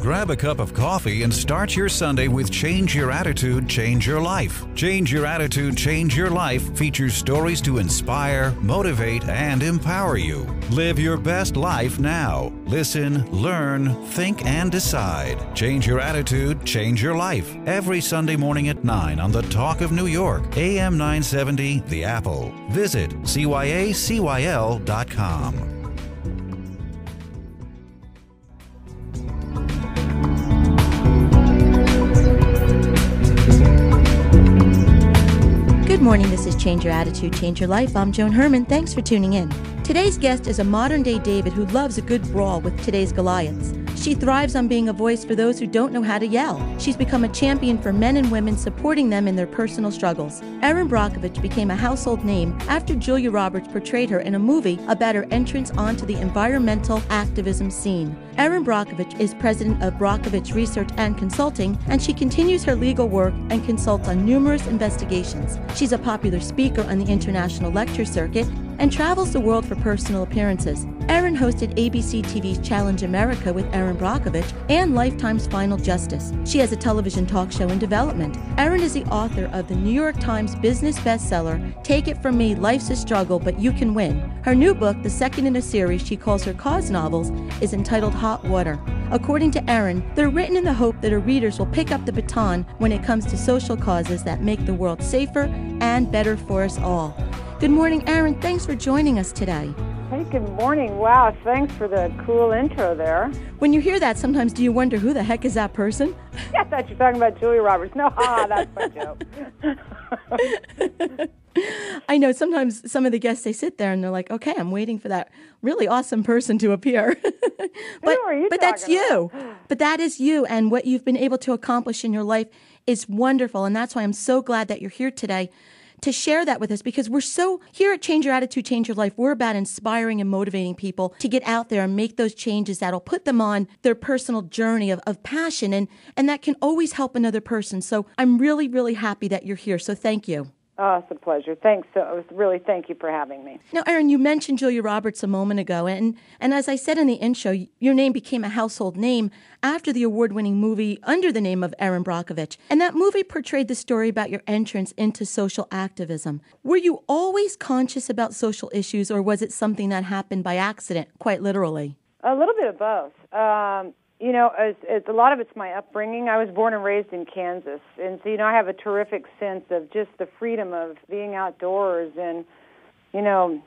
Grab a cup of coffee and start your Sunday with Change Your Attitude, Change Your Life. Change Your Attitude, Change Your Life features stories to inspire, motivate, and empower you. Live your best life now. Listen, learn, think, and decide. Change Your Attitude, Change Your Life. Every Sunday morning at 9 on the Talk of New York, AM 970, The Apple. Visit cyacyl.com. morning. This is Change Your Attitude, Change Your Life. I'm Joan Herrmann. Thanks for tuning in. Today's guest is a modern day David who loves a good brawl with today's Goliaths. She thrives on being a voice for those who don't know how to yell. She's become a champion for men and women, supporting them in their personal struggles. Erin Brockovich became a household name after Julia Roberts portrayed her in a movie about her entrance onto the environmental activism scene. Erin Brockovich is president of Brockovich Research and Consulting, and she continues her legal work and consults on numerous investigations. She's a popular speaker on the international lecture circuit and travels the world for personal appearances. Erin hosted ABC TV's Challenge America with Erin Brockovich and Lifetime's Final Justice. She has a television talk show in development. Erin is the author of the New York Times business bestseller, Take It From Me Life's a Struggle, But You Can Win. Her new book, the second in a series she calls her cause novels, is entitled Hot Water. According to Erin, they're written in the hope that her readers will pick up the baton when it comes to social causes that make the world safer and better for us all. Good morning, Erin. Thanks for joining us today. Hey, good morning. Wow, thanks for the cool intro there. When you hear that, sometimes do you wonder who the heck is that person? I thought you were talking about Julia Roberts. No, ah, that's my joke. I know sometimes some of the guests they sit there and they're like, "Okay, I'm waiting for that really awesome person to appear." but but that's about? you. But that is you and what you've been able to accomplish in your life is wonderful and that's why I'm so glad that you're here today to share that with us because we're so here at Change Your Attitude, Change Your Life. We're about inspiring and motivating people to get out there and make those changes that'll put them on their personal journey of, of passion and, and that can always help another person. So I'm really, really happy that you're here. So thank you. Oh, it's a pleasure. Thanks. So, really, thank you for having me. Now, Erin, you mentioned Julia Roberts a moment ago, and and as I said in the intro, your name became a household name after the award-winning movie under the name of Erin Brockovich, and that movie portrayed the story about your entrance into social activism. Were you always conscious about social issues, or was it something that happened by accident, quite literally? A little bit of both. Um, you know, as, as a lot of it's my upbringing. I was born and raised in Kansas, and so you know, I have a terrific sense of just the freedom of being outdoors and, you know,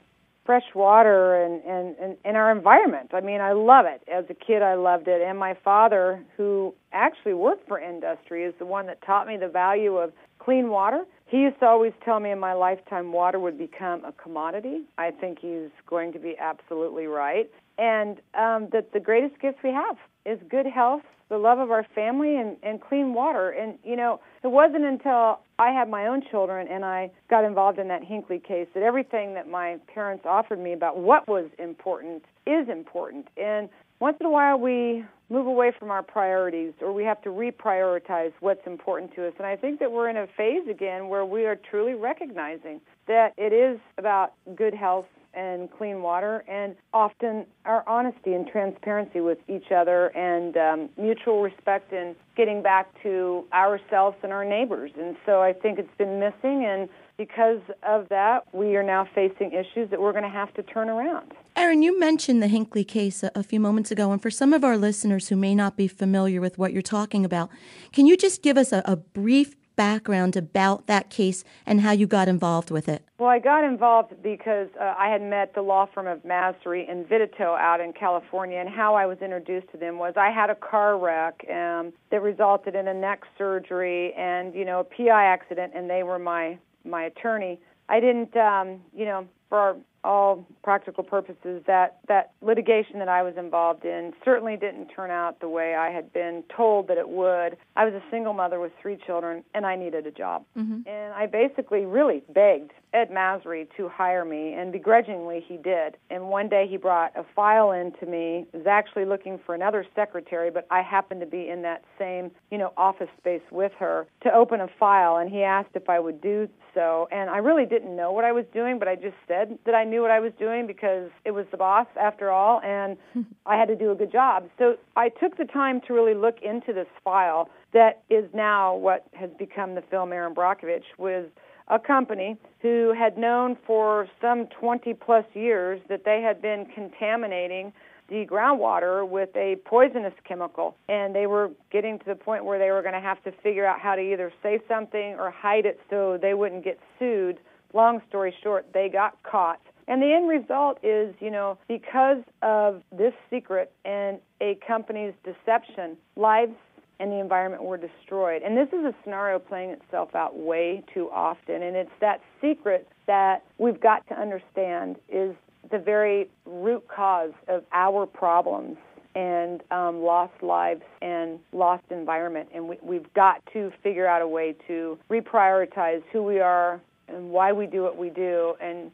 fresh water and and and, and our environment. I mean, I love it. As a kid, I loved it, and my father, who actually worked for industry, is the one that taught me the value of clean water. He used to always tell me in my lifetime water would become a commodity. I think he's going to be absolutely right. And um, that the greatest gift we have is good health, the love of our family, and, and clean water. And, you know, it wasn't until I had my own children and I got involved in that Hinkley case that everything that my parents offered me about what was important is important. And once in a while we move away from our priorities or we have to reprioritize what's important to us. And I think that we're in a phase again where we are truly recognizing that it is about good health and clean water, and often our honesty and transparency with each other, and um, mutual respect, and getting back to ourselves and our neighbors. And so I think it's been missing, and because of that, we are now facing issues that we're going to have to turn around. Erin, you mentioned the Hinkley case a, a, few moments ago, and for some of our listeners who may not be familiar with what you're talking about, can you just give us a, a brief background about that case and how you got involved with it? Well, I got involved because uh, I had met the law firm of Masry and Vititoe out in California, and how I was introduced to them was I had a car wreck um, that resulted in a neck surgery and you know a PI accident, and they were my my attorney. I didn't, um, you know, for all practical purposes, that that litigation that I was involved in certainly didn't turn out the way I had been told that it would. I was a single mother with three children, and I needed a job. Mm-hmm. And I basically really begged Ed Masry to hire me, and begrudgingly he did. And one day he brought a file in to me. He was actually looking for another secretary, but I happened to be in that same, you know, office space with her to open a file, and he asked if I would do so. And I really didn't know what I was doing, but I just said that I knew what I was doing because it was the boss after all, and I had to do a good job. So I took the time to really look into this file that is now what has become the film Erin Brockovich was a company who had known for some 20 plus years that they had been contaminating the groundwater with a poisonous chemical. And they were getting to the point where they were going to have to figure out how to either say something or hide it so they wouldn't get sued. Long story short, they got caught. And the end result is, you know, because of this secret and a company's deception, lives and the environment were destroyed. And this is a scenario playing itself out way too often. And it's that secret that we've got to understand is the very root cause of our problems and um, lost lives and lost environment. And we, we've got to figure out a way to reprioritize who we are and why we do what we do and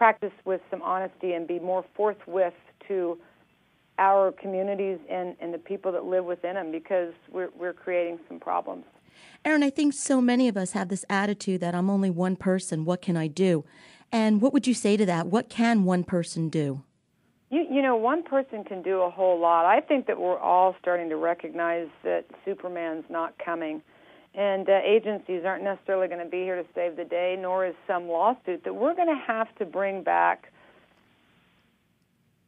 practice with some honesty and be more forthwith to our communities and, and the people that live within them because we're, we're creating some problems. Erin, I think so many of us have this attitude that I'm only one person. What can I do? And what would you say to that? What can one person do? You, you know, one person can do a whole lot. I think that we're all starting to recognize that Superman's not coming. And uh, agencies aren't necessarily going to be here to save the day, nor is some lawsuit. That we're going to have to bring back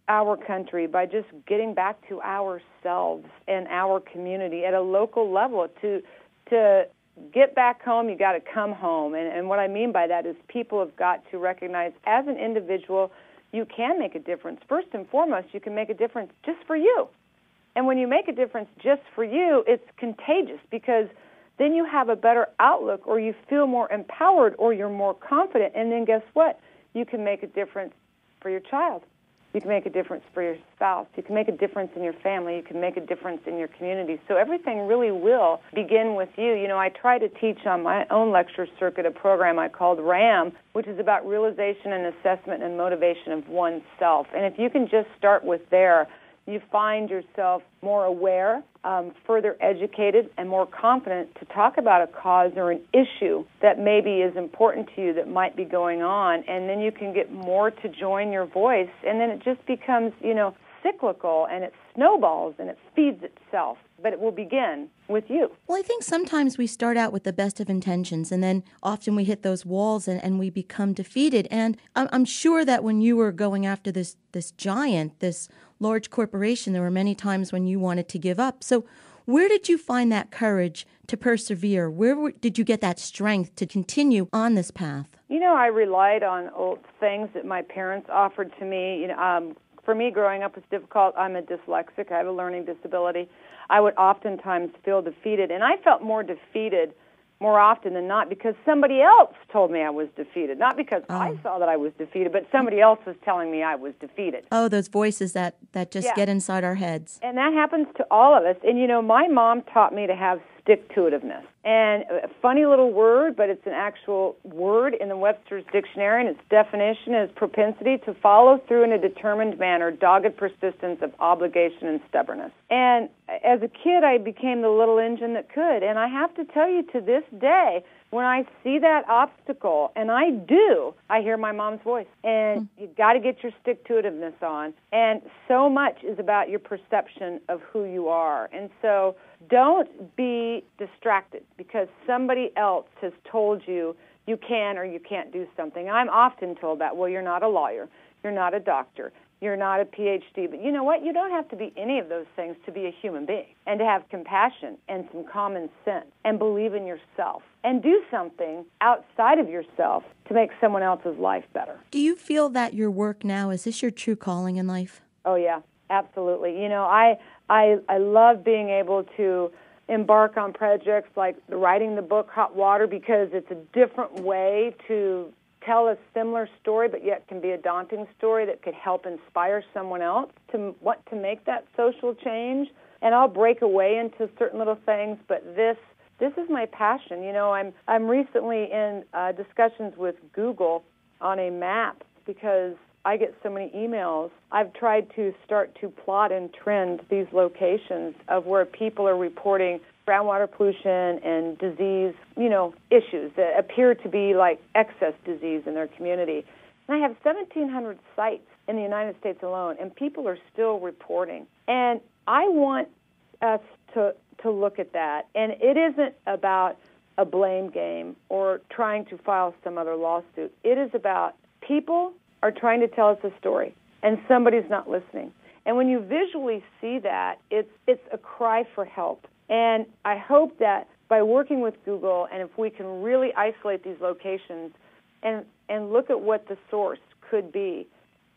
our country by just getting back to ourselves and our community at a local level to to get back home you got to come home and and what I mean by that is people have got to recognize as an individual you can make a difference first and foremost you can make a difference just for you and when you make a difference just for you it's contagious because then you have a better outlook or you feel more empowered or you're more confident and then guess what you can make a difference for your child you can make a difference for your spouse. You can make a difference in your family. You can make a difference in your community. So everything really will begin with you. You know, I try to teach on my own lecture circuit a program I called RAM, which is about realization and assessment and motivation of oneself. And if you can just start with there, you find yourself more aware, um, further educated, and more confident to talk about a cause or an issue that maybe is important to you that might be going on. And then you can get more to join your voice. And then it just becomes, you know, cyclical and it snowballs and it feeds itself. But it will begin with you. Well, I think sometimes we start out with the best of intentions and then often we hit those walls and, and we become defeated. And I'm, I'm sure that when you were going after this, this giant, this large corporation, there were many times when you wanted to give up. So, where did you find that courage to persevere? Where did you get that strength to continue on this path? You know, I relied on old things that my parents offered to me. You know, um, for me, growing up was difficult. I'm a dyslexic. I have a learning disability. I would oftentimes feel defeated, and I felt more defeated more often than not because somebody else told me I was defeated. Not because oh. I saw that I was defeated, but somebody else was telling me I was defeated. Oh, those voices that, that just yeah. get inside our heads. And that happens to all of us. And you know, my mom taught me to have stick to itiveness. And a funny little word, but it's an actual word in the Webster's dictionary, and its definition is propensity to follow through in a determined manner, dogged persistence of obligation and stubbornness. And as a kid, I became the little engine that could. And I have to tell you, to this day, when I see that obstacle, and I do, I hear my mom's voice. And hmm. you've got to get your stick to itiveness on. And so much is about your perception of who you are. And so don't be distracted because somebody else has told you you can or you can't do something. I'm often told that, well, you're not a lawyer, you're not a doctor, you're not a PhD. But you know what? You don't have to be any of those things to be a human being and to have compassion and some common sense and believe in yourself and do something outside of yourself to make someone else's life better. Do you feel that your work now is this your true calling in life? Oh yeah, absolutely. You know, I I I love being able to embark on projects like writing the book Hot Water because it's a different way to tell a similar story, but yet can be a daunting story that could help inspire someone else to want to make that social change. And I'll break away into certain little things, but this this is my passion. You know, I'm I'm recently in uh, discussions with Google on a map because I get so many emails. I've tried to start to plot and trend these locations of where people are reporting groundwater pollution and disease, you know, issues that appear to be like excess disease in their community. And I have 1,700 sites in the United States alone, and people are still reporting. And I want us to, to look at that. And it isn't about a blame game or trying to file some other lawsuit. It is about people are trying to tell us a story, and somebody's not listening. And when you visually see that, it's, it's a cry for help. And I hope that by working with Google, and if we can really isolate these locations and, and look at what the source could be,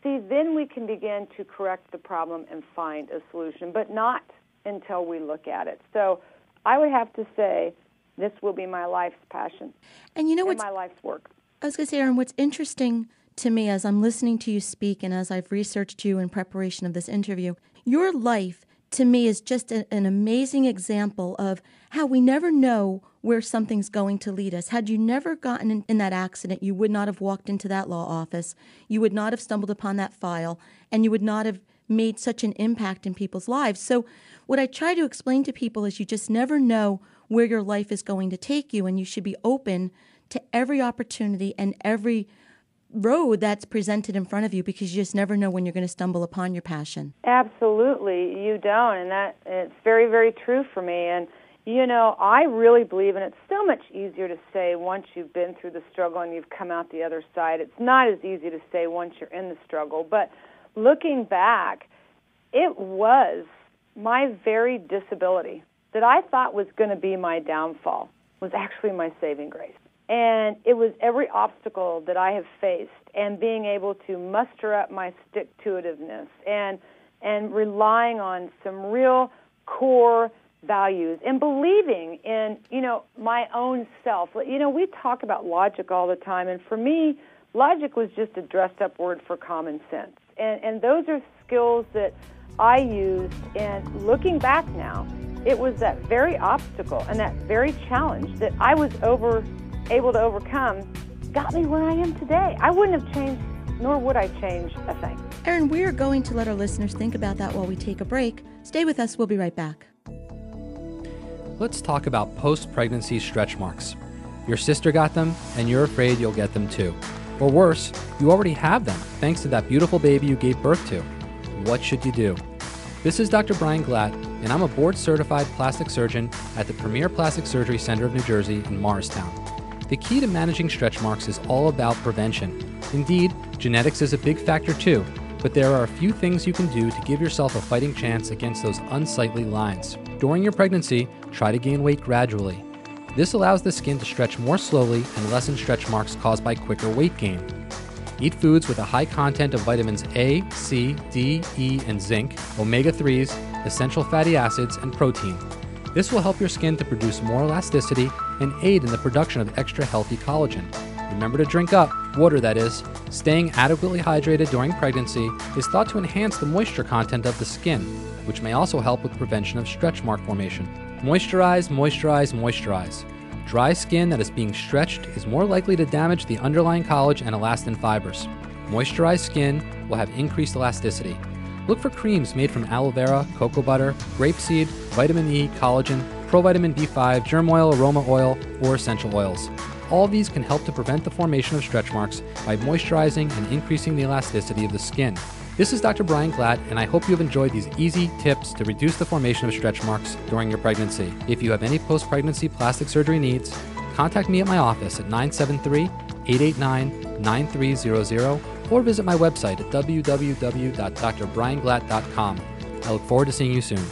see, then we can begin to correct the problem and find a solution, but not until we look at it. So I would have to say this will be my life's passion. And you know what my life's work. I was going to say, Erin, what's interesting to me as I'm listening to you speak and as I've researched you in preparation of this interview, your life to me is just a, an amazing example of how we never know where something's going to lead us. Had you never gotten in, in, that accident, you would not have walked into that law office, you would not have stumbled upon that file, and you would not have made such an impact in people's lives. So, what I try to explain to people is you just never know where your life is going to take you, and you should be open to every opportunity and every road that's presented in front of you because you just never know when you're going to stumble upon your passion. Absolutely, you don't, and that it's very, very true for me. And you know, I really believe, and it's so much easier to say once you've been through the struggle and you've come out the other side. It's not as easy to say once you're in the struggle, but looking back, it was my very disability that I thought was going to be my downfall was actually my saving grace. And it was every obstacle that I have faced and being able to muster up my stick to itiveness and and relying on some real core values and believing in, you know, my own self. You know, we talk about logic all the time and for me, logic was just a dressed up word for common sense. And and those are skills that I used and looking back now, it was that very obstacle and that very challenge that I was over able to overcome got me where I am today. I wouldn't have changed, nor would I change a thing. Erin, we are going to let our listeners think about that while we take a break. Stay with us, we'll be right back. Let's talk about post pregnancy stretch marks. Your sister got them, and you're afraid you'll get them too. Or worse, you already have them thanks to that beautiful baby you gave birth to. What should you do? This is Dr. Brian Glatt, and I'm a board certified plastic surgeon at the Premier Plastic Surgery Center of New Jersey in Morristown. The key to managing stretch marks is all about prevention. Indeed, genetics is a big factor too, but there are a few things you can do to give yourself a fighting chance against those unsightly lines. During your pregnancy, try to gain weight gradually. This allows the skin to stretch more slowly and lessen stretch marks caused by quicker weight gain. Eat foods with a high content of vitamins A, C, D, E, and zinc, omega 3s, essential fatty acids, and protein. This will help your skin to produce more elasticity and aid in the production of extra healthy collagen. Remember to drink up, water that is. Staying adequately hydrated during pregnancy is thought to enhance the moisture content of the skin, which may also help with prevention of stretch mark formation. Moisturize, moisturize, moisturize. Dry skin that is being stretched is more likely to damage the underlying collagen and elastin fibers. Moisturized skin will have increased elasticity. Look for creams made from aloe vera, cocoa butter, grapeseed, vitamin E, collagen, provitamin B5, germ oil, aroma oil, or essential oils. All these can help to prevent the formation of stretch marks by moisturizing and increasing the elasticity of the skin. This is Dr. Brian Glatt, and I hope you have enjoyed these easy tips to reduce the formation of stretch marks during your pregnancy. If you have any post pregnancy plastic surgery needs, contact me at my office at 973 889 9300 or visit my website at www.drbrianglatt.com. I look forward to seeing you soon.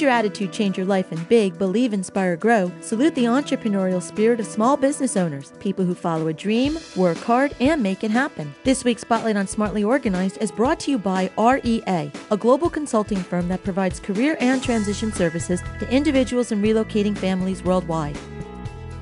Change your attitude, change your life in big, believe, inspire, grow. Salute the entrepreneurial spirit of small business owners, people who follow a dream, work hard, and make it happen. This week's Spotlight on Smartly Organized is brought to you by REA, a global consulting firm that provides career and transition services to individuals and relocating families worldwide.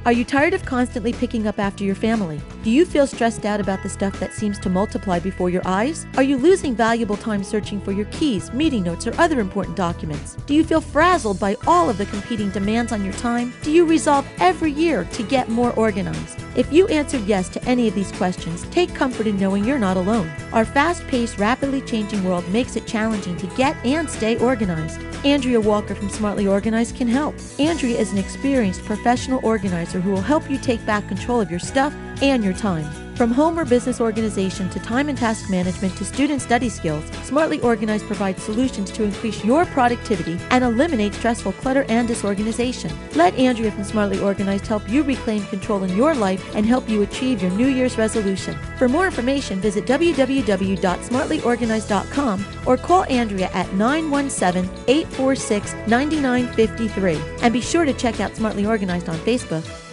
Are you tired of constantly picking up after your family? Do you feel stressed out about the stuff that seems to multiply before your eyes? Are you losing valuable time searching for your keys, meeting notes, or other important documents? Do you feel frazzled by all of the competing demands on your time? Do you resolve every year to get more organized? If you answered yes to any of these questions, take comfort in knowing you're not alone. Our fast paced, rapidly changing world makes it challenging to get and stay organized. Andrea Walker from Smartly Organized can help. Andrea is an experienced professional organizer who will help you take back control of your stuff and your time. From home or business organization to time and task management to student study skills, Smartly Organized provides solutions to increase your productivity and eliminate stressful clutter and disorganization. Let Andrea from Smartly Organized help you reclaim control in your life and help you achieve your New Year's resolution. For more information, visit www.smartlyorganized.com or call Andrea at 917 846 9953. And be sure to check out Smartly Organized on Facebook.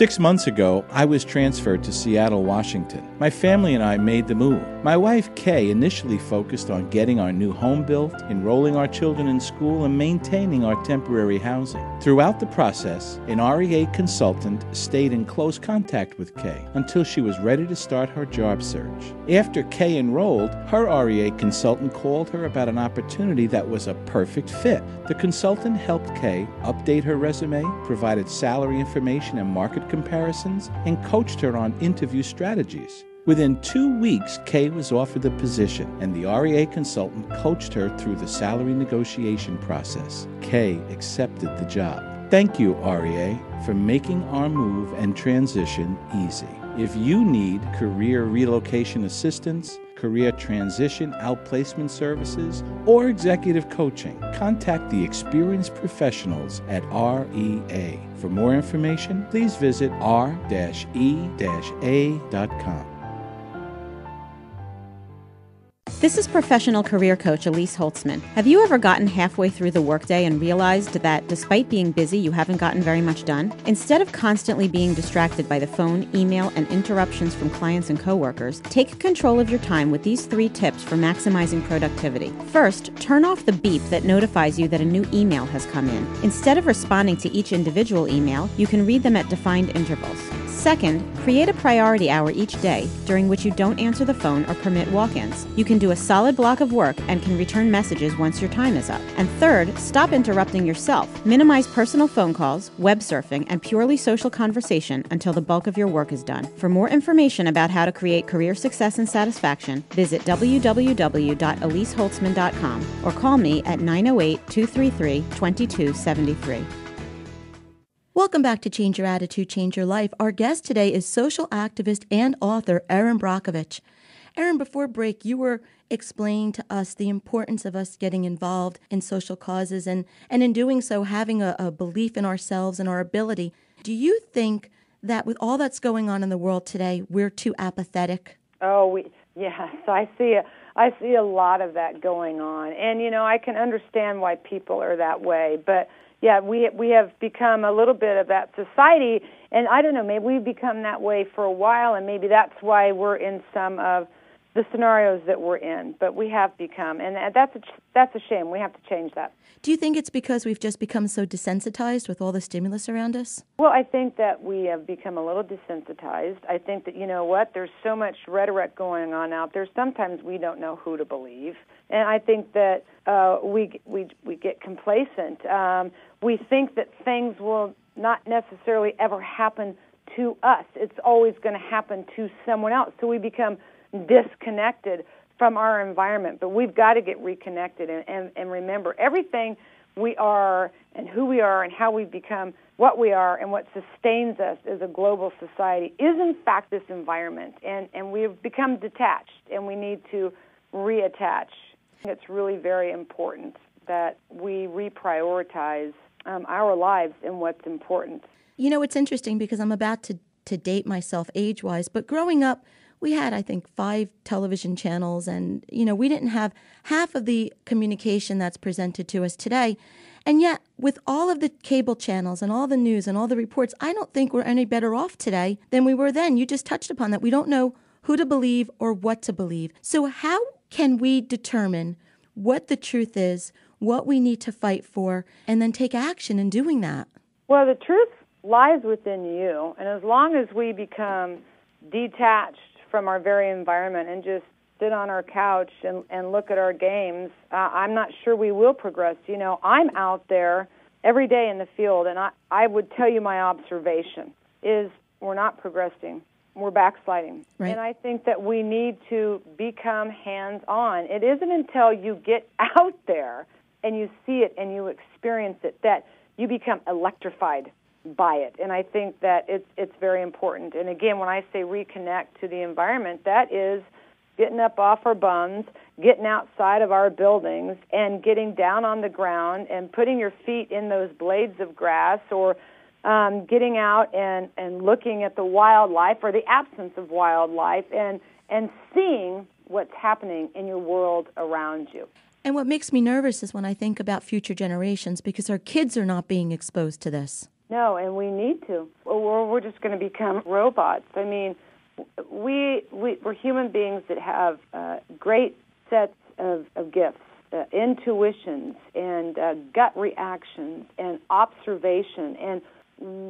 Six months ago, I was transferred to Seattle, Washington. My family and I made the move. My wife, Kay, initially focused on getting our new home built, enrolling our children in school, and maintaining our temporary housing. Throughout the process, an REA consultant stayed in close contact with Kay until she was ready to start her job search. After Kay enrolled, her REA consultant called her about an opportunity that was a perfect fit. The consultant helped Kay update her resume, provided salary information and market comparisons, and coached her on interview strategies. Within two weeks, Kay was offered the position, and the REA consultant coached her through the salary negotiation process. Kay accepted the job. Thank you, REA, for making our move and transition easy. If you need career relocation assistance, career transition outplacement services, or executive coaching, contact the experienced professionals at REA. For more information, please visit r-e-a.com. This is professional career coach Elise Holtzman. Have you ever gotten halfway through the workday and realized that despite being busy, you haven't gotten very much done? Instead of constantly being distracted by the phone, email, and interruptions from clients and coworkers, take control of your time with these three tips for maximizing productivity. First, turn off the beep that notifies you that a new email has come in. Instead of responding to each individual email, you can read them at defined intervals. Second, create a priority hour each day during which you don't answer the phone or permit walk ins. You can do a solid block of work and can return messages once your time is up. And third, stop interrupting yourself. Minimize personal phone calls, web surfing, and purely social conversation until the bulk of your work is done. For more information about how to create career success and satisfaction, visit www.eliseholtzman.com or call me at 908 233 2273. Welcome back to Change Your Attitude, Change Your Life. Our guest today is social activist and author Erin Brockovich. Erin, before break, you were explaining to us the importance of us getting involved in social causes and, and in doing so, having a, a belief in ourselves and our ability. Do you think that with all that's going on in the world today, we're too apathetic? Oh, we yes, I see I see a lot of that going on, and you know I can understand why people are that way, but yeah, we we have become a little bit of that society, and I don't know, maybe we've become that way for a while, and maybe that's why we're in some of the scenarios that we're in. But we have become, and that's a, that's a shame. We have to change that. Do you think it's because we've just become so desensitized with all the stimulus around us? Well, I think that we have become a little desensitized. I think that you know what, there's so much rhetoric going on out there. Sometimes we don't know who to believe, and I think that uh, we we we get complacent. Um, we think that things will not necessarily ever happen to us. It's always going to happen to someone else. So we become disconnected from our environment. But we've got to get reconnected and, and, and remember everything we are and who we are and how we've become what we are and what sustains us as a global society is in fact this environment. And, and we've become detached and we need to reattach. It's really very important that we reprioritize um, our lives and what's important. You know, it's interesting because I'm about to, to date myself age wise, but growing up, we had, I think, five television channels, and, you know, we didn't have half of the communication that's presented to us today. And yet, with all of the cable channels and all the news and all the reports, I don't think we're any better off today than we were then. You just touched upon that. We don't know who to believe or what to believe. So, how can we determine what the truth is, what we need to fight for, and then take action in doing that? Well, the truth lies within you. And as long as we become detached from our very environment and just sit on our couch and, and look at our games, uh, I'm not sure we will progress. You know, I'm out there every day in the field, and I, I would tell you my observation is we're not progressing. We're backsliding. Right. And I think that we need to become hands on. It isn't until you get out there and you see it and you experience it that you become electrified by it. And I think that it's it's very important. And again, when I say reconnect to the environment, that is getting up off our bums, getting outside of our buildings, and getting down on the ground and putting your feet in those blades of grass or um, getting out and, and looking at the wildlife or the absence of wildlife and, and seeing what's happening in your world around you. And what makes me nervous is when I think about future generations because our kids are not being exposed to this. No, and we need to, or we're just going to become robots. I mean, we, we we're human beings that have uh, great sets of, of gifts, uh, intuitions, and uh, gut reactions, and observation, and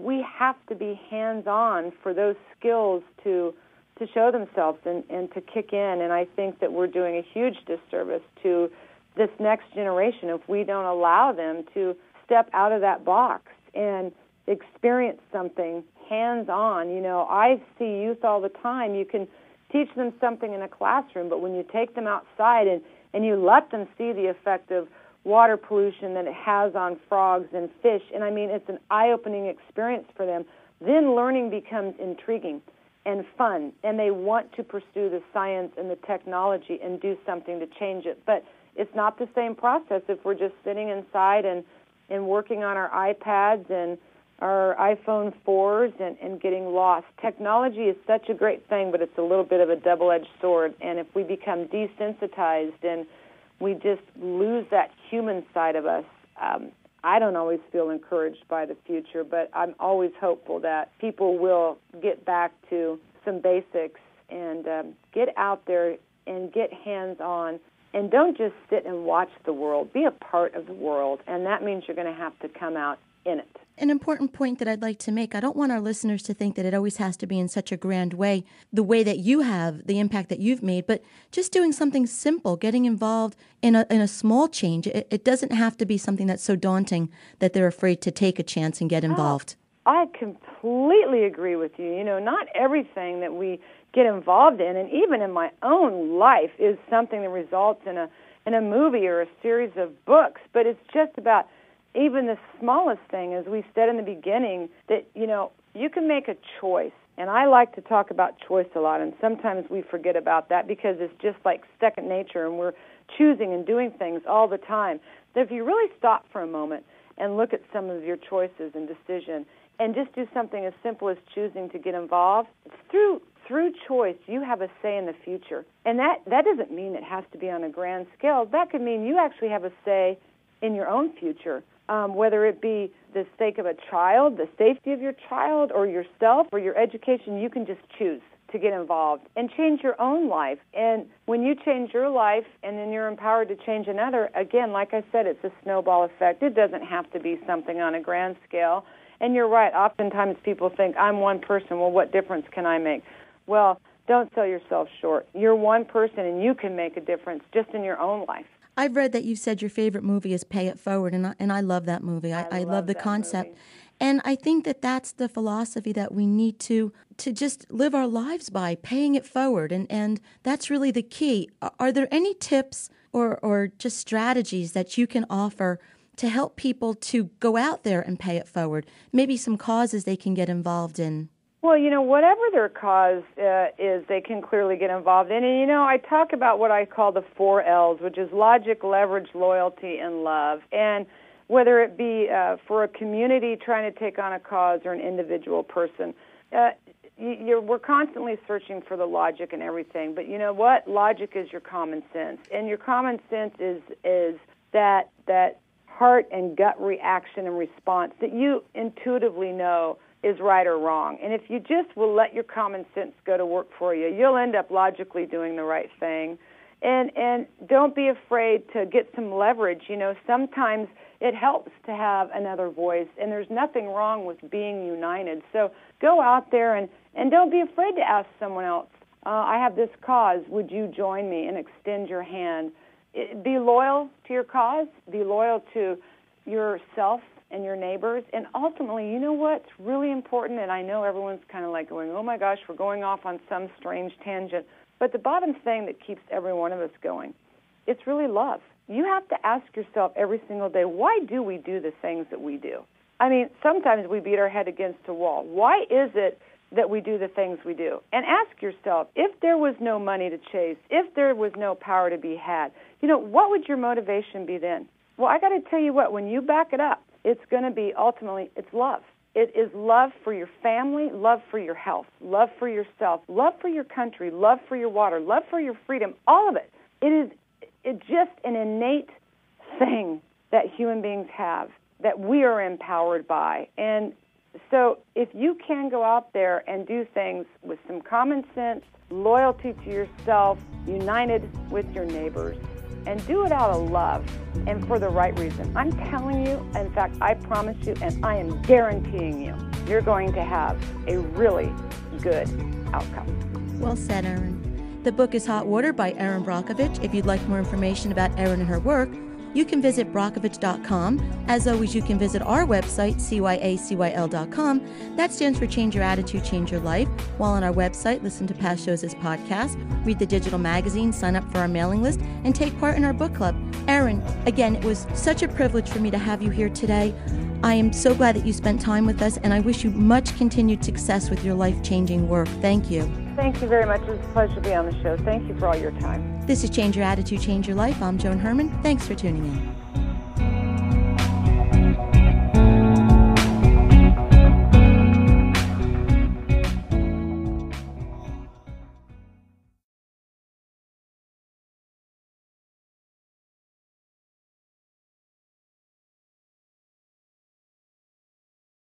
we have to be hands-on for those skills to to show themselves and, and to kick in. And I think that we're doing a huge disservice to this next generation if we don't allow them to step out of that box and experience something hands on. You know, I see youth all the time. You can teach them something in a classroom, but when you take them outside and, and you let them see the effect of water pollution that it has on frogs and fish, and I mean, it's an eye opening experience for them, then learning becomes intriguing and fun, and they want to pursue the science and the technology and do something to change it. But it's not the same process if we're just sitting inside and, and working on our iPads and our iPhone 4s and, and getting lost. Technology is such a great thing, but it's a little bit of a double edged sword. And if we become desensitized and we just lose that human side of us, um, I don't always feel encouraged by the future, but I'm always hopeful that people will get back to some basics and um, get out there and get hands on and don't just sit and watch the world. Be a part of the world, and that means you're going to have to come out in it. An important point that I'd like to make I don't want our listeners to think that it always has to be in such a grand way, the way that you have, the impact that you've made, but just doing something simple, getting involved in a, in a small change. It, it doesn't have to be something that's so daunting that they're afraid to take a chance and get ah, involved. Oh, I completely agree with you. You know, not everything that we get involved in, and even in my own life, is something that results in a in a movie or a series of books. But it's just about even the smallest thing, as we said in the beginning, that, you know, you can make a choice. And I like to talk about choice a lot, and sometimes we forget about that because it's just like second nature, and we're choosing and doing things all the time. But if you really stop for a moment and look at some of your choices and decision, and just do something as simple as choosing to get involved, through through choice you have a say in the future. And that that doesn't mean it has to be on a grand scale. That could mean you actually have a say in your own future um, whether it be the sake of a child, the safety of your child, or yourself, or your education, you can just choose to get involved and change your own life. And when you change your life and then you're empowered to change another, again, like I said, it's a snowball effect. It doesn't have to be something on a grand scale. And you're right, oftentimes people think, I'm one person, well, what difference can I make? Well, don't sell yourself short. You're one person and you can make a difference just in your own life. I've read that you said your favorite movie is Pay It Forward, and I, and I love that movie. I, I, I love, the concept. movie. And I think that that's the philosophy that we need to to just live our lives by, paying it forward, and and that's really the key. Are, are there any tips or or just strategies that you can offer to help people to go out there and pay it forward? Maybe some causes they can get involved in. Well, you know, whatever their cause uh, is, they can clearly get involved in. And, you know, I talk about what I call the four L's, which is logic, leverage, loyalty, and love. And whether it be uh, for a community trying to take on a cause or an individual person, uh, you're, we're constantly searching for the logic and everything. But you know what? Logic is your common sense, and your common sense is is that that heart and gut reaction and response that you intuitively know is right or wrong. And if you just will let your common sense go to work for you, you'll end up logically doing the right thing. And and don't be afraid to get some leverage. You know, sometimes it helps to have another voice and there's nothing wrong with being united. So go out there and and don't be afraid to ask someone else. Uh, I have this cause. Would you join me and extend your hand? Be loyal to your cause. Be loyal to yourself and your neighbors. And ultimately, you know what's really important? And I know everyone's kind of like going, oh my gosh, we're going off on some strange tangent. But the bottom thing that keeps every one of us going, it's really love. You have to ask yourself every single day, why do we do the things that we do? I mean, sometimes we beat our head against a wall. Why is it that we do the things we do? And ask yourself, if there was no money to chase, if there was no power to be had, you know, what would your motivation be then? Well, I got to tell you what, when you back it up, it's going to be ultimately it's love. It is love for your family, love for your health, love for yourself, love for your country, love for your water, love for your freedom, all of it. It is it just an innate thing that human beings have that we are empowered by. And so if you can go out there and do things with some common sense, loyalty to yourself, united with your neighbors, and do it out of love and for the right reason. I'm telling you, in fact, I promise you, and I am guaranteeing you, you're going to have a really good outcome. Well said, Erin. The book is Hot Water by Erin Brockovich. If you'd like more information about Erin and her work, you can visit brockovich.com. As always, you can visit our website, cyacyl.com. That stands for Change Your Attitude, Change Your Life. While on our website, listen to past shows as podcasts, read the digital magazine, sign up for our mailing list, and take part in our book club. Erin, again, it was such a privilege for me to have you here today. I am so glad that you spent time with us, and I wish you much continued success with your life changing work. Thank you. Thank you very much. It was a pleasure to be on the show. Thank you for all your time. This is Change Your Attitude, Change Your Life. I'm Joan Herrmann. Thanks for tuning in.